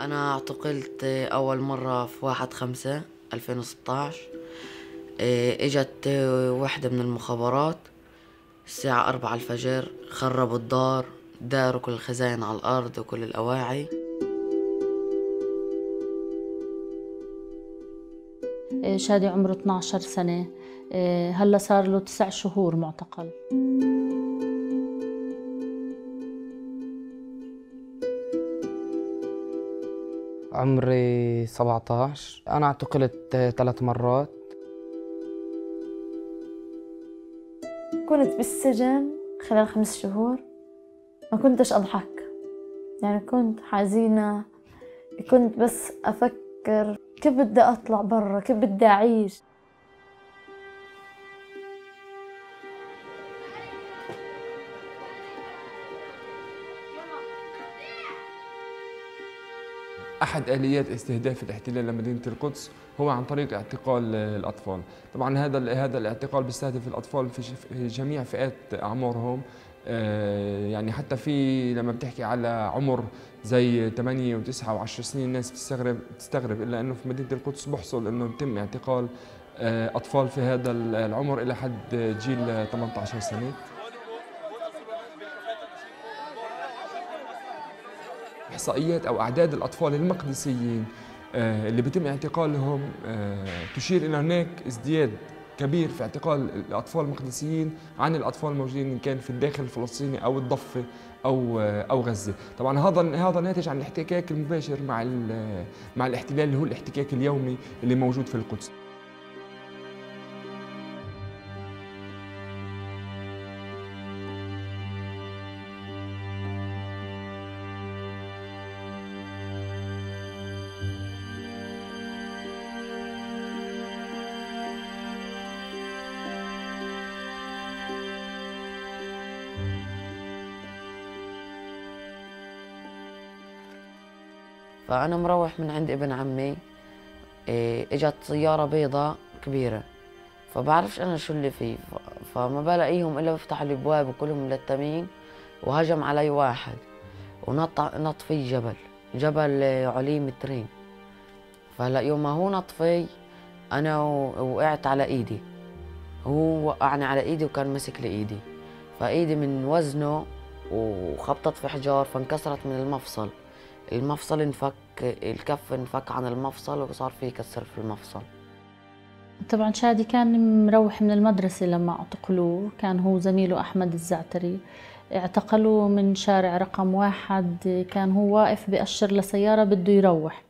أنا اعتقلت أول مرة في واحد خمسة ألفين وستاش. إجت وحدة من المخابرات. الساعة أربعة الفجر خربوا الدار داروا كل الخزاين على الأرض وكل الأواعي. شادي عمره 12 سنة. هلا صار له تسع شهور معتقل. عمري 17 أنا اعتقلت ثلاث مرات. كنت بالسجن خلال خمس شهور. ما كنتش أضحك. يعني كنت حزينة. كنت بس أفكر كيف بدي أطلع برا كيف بدي أعيش. أحد آليات استهداف الاحتلال لمدينة القدس هو عن طريق اعتقال الأطفال. طبعا هذا هذا الاعتقال بيستهدف الأطفال في جميع فئات أعمارهم. آه، يعني حتى في لما بتحكي على عمر زي 8 و9 و10 سنين الناس بتستغرب بتستغرب إلا إنه في مدينة القدس بحصل إنه يتم اعتقال آه، أطفال في هذا العمر إلى حد جيل 18 سنة. إحصائيات أو أعداد الأطفال المقدسيين آه، اللي بيتم اعتقالهم تشير إلى هناك ازدياد كبير في اعتقال الأطفال المقدسيين عن الأطفال الموجودين إن كان في الداخل الفلسطيني أو الضفة أو أو غزة، طبعا هذا هذا ناتج عن الاحتكاك المباشر مع مع الاحتلال اللي هو الاحتكاك اليومي اللي موجود في القدس. فأنا مروح من عند ابن عمي إيه، إجت سيارة بيضة كبيرة. فبعرفش أنا شو اللي فيه فما بلاقيهم إلا بفتح الأبواب وكلهم ملتمين وهجم علي واحد ونط نط فيه جبل جبل عليه مترين. فهلأ يوم ما هو نط في أنا وقعت على إيدي. هو وقعني على إيدي وكان مسك لإيدي فإيدي من وزنه وخبطت في حجار فانكسرت من المفصل. المفصل انفك الكف انفك عن المفصل وصار في كسر في المفصل. طبعا شادي كان مروح من المدرسة لما اعتقلوه. كان هو زميله أحمد الزعتري. اعتقلوه من شارع رقم واحد. كان هو واقف بأشر لسيارة بده يروح.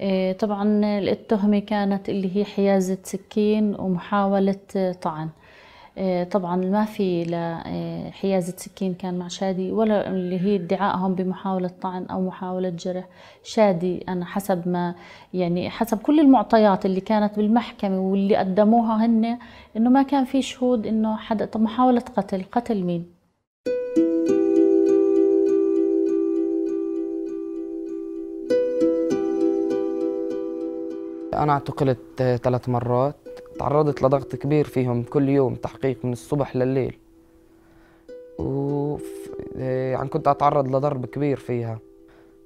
إيه، طبعا التهمة كانت اللي هي حيازة سكين ومحاولة طعن. طبعا ما في لحيازة آه، سكين كان مع شادي ولا اللي هي ادعائهم بمحاولة طعن أو محاولة جرح. شادي أنا حسب ما يعني حسب كل المعطيات اللي كانت بالمحكمة واللي قدموها هن إنه ما كان في شهود إنه حدا طب محاولة قتل قتل مين؟ أنا اعتقلت ثلاث مرات. تعرضت لضغط كبير فيهم كل يوم تحقيق من الصبح لليل. و يعني كنت أتعرض لضرب كبير فيها.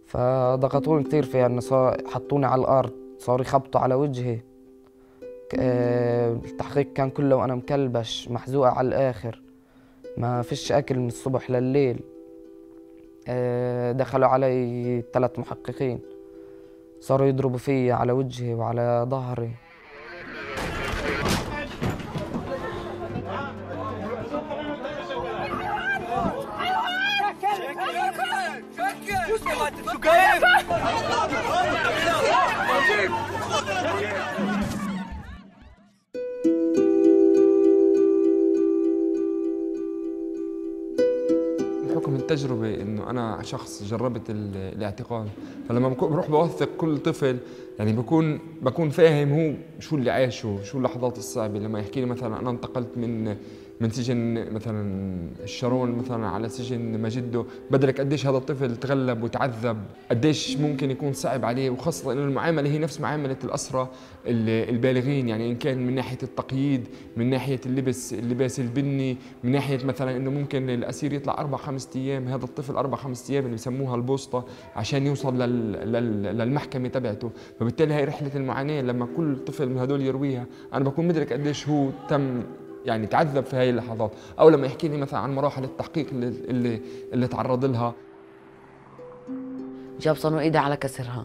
فضغطوني كثير فيها إنه حطوني على الأرض صاروا يخبطوا على وجهي. التحقيق كان كله وأنا مكلبش محزوقة على الآخر. ما فيش أكل من الصبح لليل. دخلوا علي ثلاث محققين. صاروا يضربوا فيي على وجهي وعلى ظهري. شخص جربت الاعتقال. فلما بروح بوثق كل طفل يعني بكون بكون فاهم هو شو اللي عاشه شو اللحظات الصعبة. لما يحكي لي مثلا أنا انتقلت من من سجن مثلا الشارون مثلا على سجن مجده بدلك قديش هذا الطفل تغلب وتعذب قديش ممكن يكون صعب عليه وخاصة إنه المعاملة هي نفس معاملة الأسرة البالغين. يعني إن كان من ناحية التقييد من ناحية اللبس اللباس البني من ناحية مثلا إنه ممكن الأسير يطلع أربع خمس أيام هذا الطفل أربع خمس أيام اللي بسموها البوسطة عشان يوصل لل... لل... للمحكمة تبعته. فبالتالي هي رحلة المعاناة لما كل طفل من هدول يرويها أنا بكون مدرك قديش هو تم يعني تعذب في هاي اللحظات أو لما يحكي لي مثلا عن مراحل التحقيق اللي اللي, اللي تعرض لها. جاب صنو إيدي على كسرها.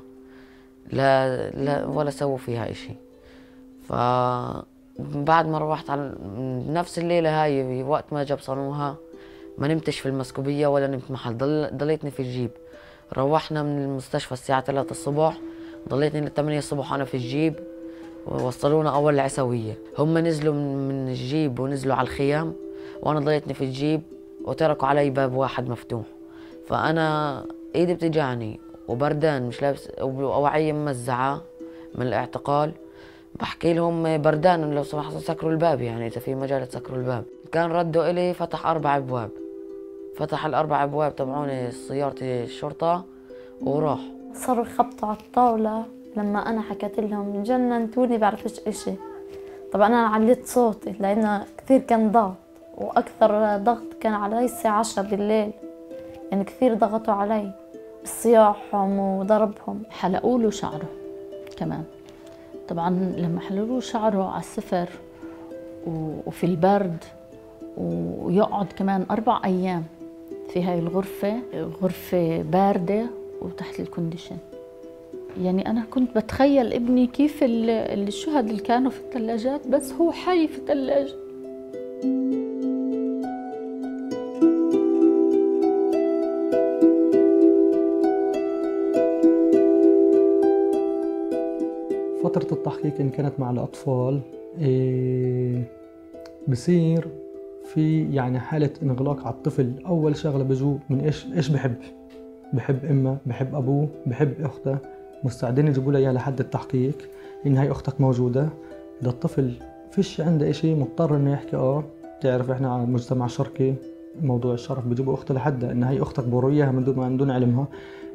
لا لا ولا سووا فيها إشي. ف بعد ما روحت على نفس الليلة هاي وقت ما جاب صنوها ما نمتش في المسكوبية ولا نمت محل. ضل... ضليتني في الجيب. روحنا من المستشفى الساعة 3 الصبح ضليتني ل 8 الصبح أنا في الجيب. ووصلونا أول العسوية هم نزلوا من الجيب ونزلوا على الخيام وأنا ضليتني في الجيب وتركوا علي باب واحد مفتوح. فأنا إيدي بتجعني وبردان مش لابس ووعي ممزعة من الاعتقال. بحكي لهم بردان لو سمحتوا سكروا الباب يعني إذا في مجال تسكروا الباب. كان ردوا إلي فتح أربع أبواب. فتح الأربع أبواب تبعوني سيارة الشرطة وراح صاروا يخبطوا على الطاولة. لما أنا حكيت لهم جننتوني بعرفش إشي طبعا أنا عليت صوتي لأنه كثير كان ضغط وأكثر ضغط كان علي الساعة عشرة بالليل. يعني كثير ضغطوا علي صياحهم وضربهم. حلقوا له شعره كمان. طبعا لما حلقوا شعره على السفر وفي البرد ويقعد كمان أربع أيام في هاي الغرفة غرفة باردة وتحت الكونديشن. يعني أنا كنت بتخيل ابني كيف الشهد اللي كانوا في الثلاجات بس هو حي في الثلاجة. فترة التحقيق إن كانت مع الأطفال إيه بصير في يعني حالة انغلاق على الطفل. أول شغلة بجو من إيش إيش بحب؟ بحب إمه بحب أبوه بحب أخته. مستعدين يجيبوا لها إياها لحد التحقيق إن هي أختك موجودة. إذا الطفل فيش عنده إشي مضطر إنه يحكي آه تعرف إحنا على مجتمع شرقي موضوع الشرف بيجيبوا أخته لحدها. إن هي أختك بوروا من دون من دون علمها.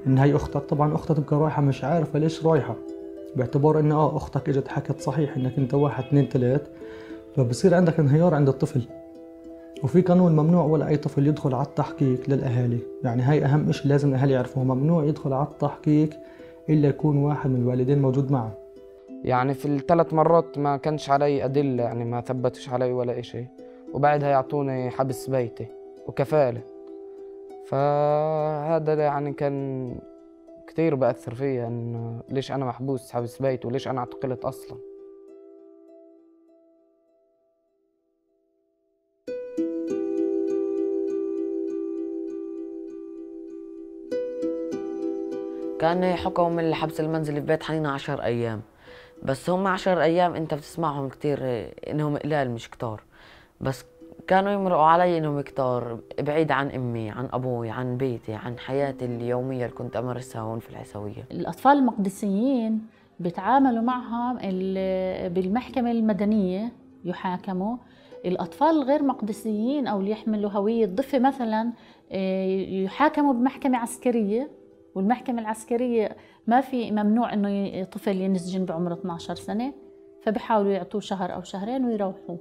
إن هي أختك طبعا أختها تبقى رايحة مش عارفة ليش رايحة. باعتبار انه آه أختك إجت حكت صحيح إنك أنت واحد اثنين ثلاث. فبصير عندك انهيار عند الطفل. وفي قانون ممنوع ولا أي طفل يدخل على التحقيق للأهالي. يعني هاي أهم شيء لازم الأهالي يعرفوه. ممنوع يدخل على التحقيق إلا يكون واحد من الوالدين موجود معه. يعني في الثلاث مرات ما كانش علي أدلة يعني ما ثبتش علي ولا إشي وبعدها يعطوني حبس بيتي وكفالة. فهذا يعني كان كتير بأثر فيا إنه ليش أنا محبوس حبس بيت وليش أنا اعتقلت أصلاً. كأن حكم الحبس المنزلي في بيت حنينة عشر أيام. بس هم عشر أيام أنت بتسمعهم كتير إنهم قلال مش كتار. بس كانوا يمرقوا علي إنهم كتار بعيد عن أمي عن أبوي عن بيتي عن حياتي اليومية اللي كنت أمارسها هون في العسوية. الأطفال المقدسيين بيتعاملوا معهم بالمحكمة المدنية يحاكموا. الأطفال الغير مقدسيين أو اللي يحملوا هوية ضفة مثلا آه، يحاكموا بمحكمة عسكرية. والمحكمة العسكرية ما في ممنوع إنه طفل ينسجن بعمر 12 سنة فبحاولوا يعطوه شهر أو شهرين ويروحوه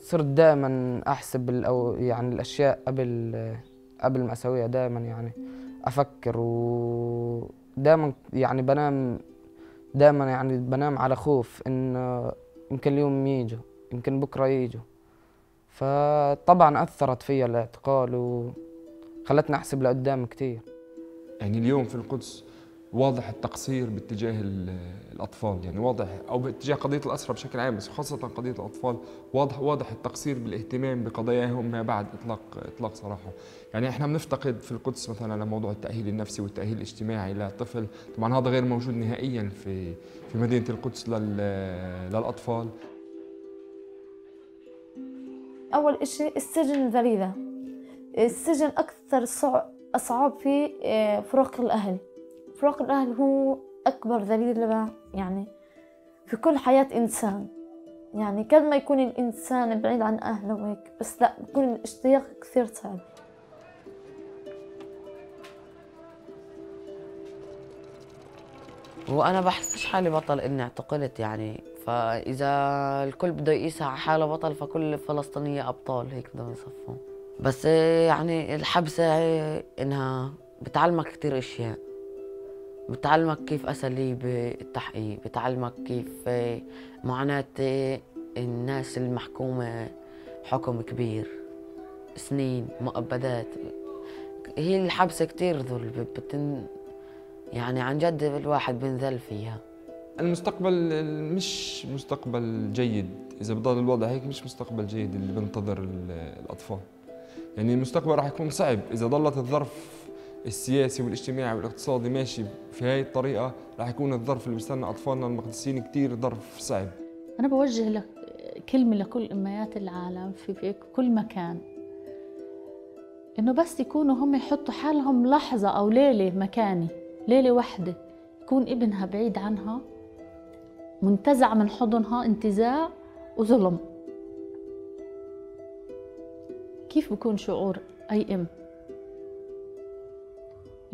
صرت دائما أحسب أو يعني الأشياء قبل قبل ما أسويها دائما يعني أفكر ودائما يعني بنام دائما يعني بنام على خوف إنه يمكن اليوم يجوا. يمكن بكرة يجوا. فطبعا أثرت فيا الاعتقال وخلتني أحسب لقدام كتير. يعني اليوم في القدس واضح التقصير باتجاه الأطفال يعني واضح أو باتجاه قضية الاسرى بشكل عام بس خاصة قضية الأطفال واضح واضح التقصير بالاهتمام بقضاياهم ما بعد إطلاق إطلاق سراحهم يعني إحنا بنفتقد في القدس مثلا لموضوع التأهيل النفسي والتأهيل الاجتماعي للطفل طبعا هذا غير موجود نهائيا في في مدينة القدس للأطفال. أول إشي السجن الذليلة السجن أكثر صعب أصعب فيه آه، فراق الأهل. فراق الأهل هو أكبر لبع يعني في كل حياة إنسان. يعني قد ما يكون الإنسان بعيد عن أهله وهيك بس لا بكون الاشتياق كثير صعب. وأنا بحسش حالي بطل إني أعتقلت يعني فإذا الكل بده يقيسها على حالة بطل فكل الفلسطينية أبطال هيك بدهم يصفوا. بس يعني الحبسة إنها بتعلمك كثير أشياء. بتعلمك كيف أساليب التحقيق بتعلمك كيف معاناة الناس المحكومة حكم كبير سنين مؤبدات. هي الحبسة كثير ذل بتن يعني عن جد الواحد بنذل فيها. المستقبل مش مستقبل جيد. إذا بضل الوضع هيك مش مستقبل جيد اللي بنتظر الأطفال. يعني المستقبل راح يكون صعب. إذا ضلت الظرف السياسي والاجتماعي والاقتصادي ماشي في هاي الطريقة راح يكون الظرف اللي بيستنى أطفالنا المقدسين كثير ظرف صعب. أنا بوجه لك كلمة لكل أمهات العالم في, في كل مكان. إنه بس يكونوا هم يحطوا حالهم لحظة أو ليلة مكاني ليلة واحدة يكون ابنها بعيد عنها منتزع من حضنها انتزاع وظلم. كيف بكون شعور أي أم؟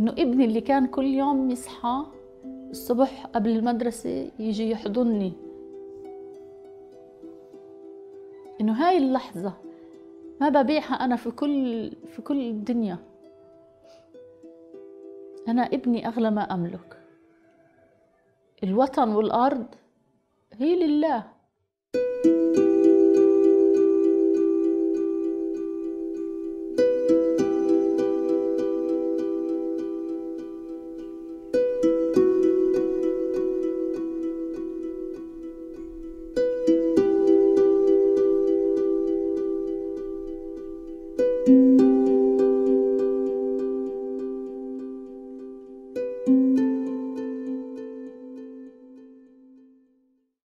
إنه ابني اللي كان كل يوم يصحى الصبح قبل المدرسة يجي يحضني. إنه هاي اللحظة ما ببيعها أنا في كل في كل الدنيا. أنا ابني أغلى ما أملك. الوطن والأرض هي لله.